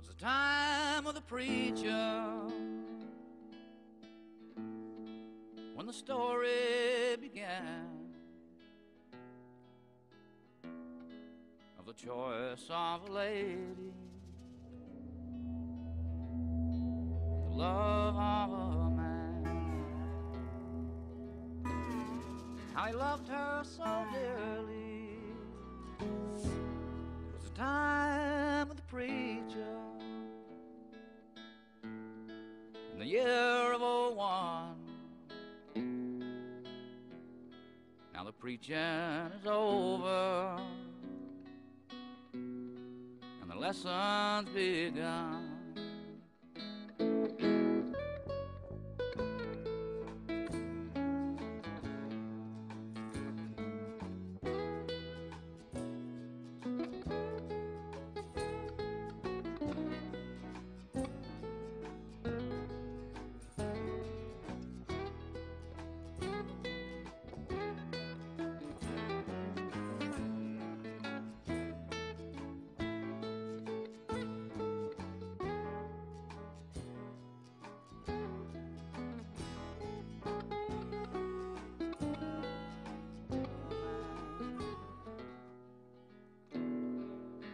was the time of the preacher when the story began of the choice of a lady, the love of a man. How he loved her so dearly. It was the time of the preacher year of oh one. Now the preaching is over and the lesson's begun.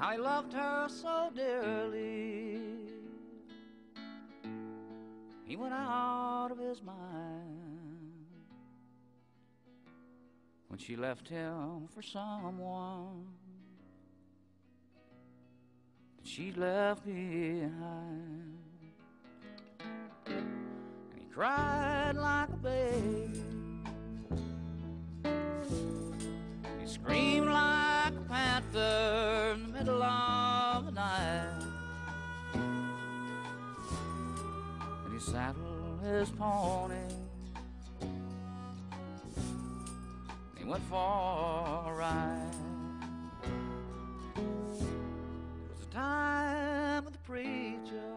He loved her so dearly. He went out of his mind when she left him for someone that she left behind. And he cried like a baby. He screamed like a panther Saddled his pony. He went for a ride. It was the time of the preacher.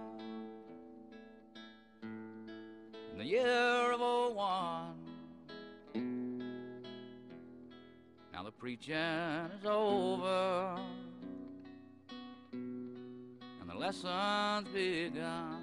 In the year of oh one. Now the preaching is over and the lesson's begun.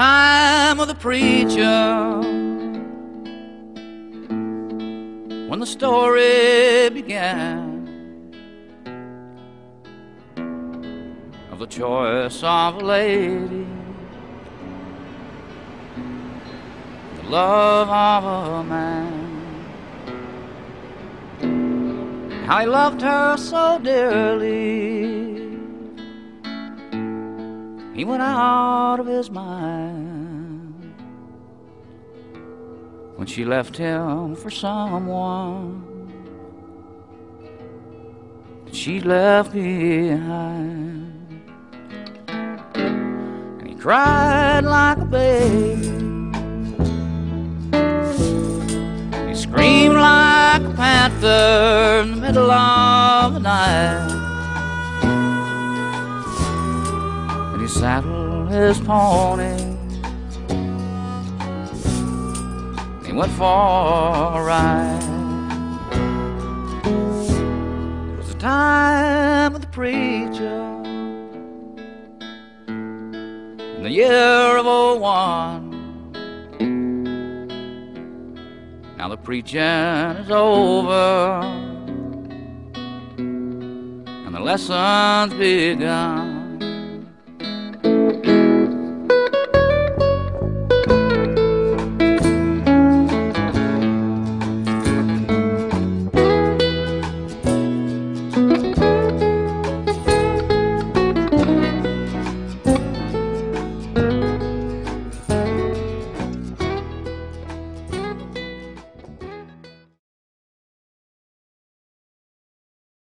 Time of the preacher when the story began of the choice of a lady, the love of a man. He loved her so dearly. He went out of his mind when she left him for someone that she left behind. And he cried like a baby. He screamed like a panther in the middle of the night. And he his pony. He went for a ride. It was the time of the preacher. In the year of '01. Now the preaching is over and the lesson's begun.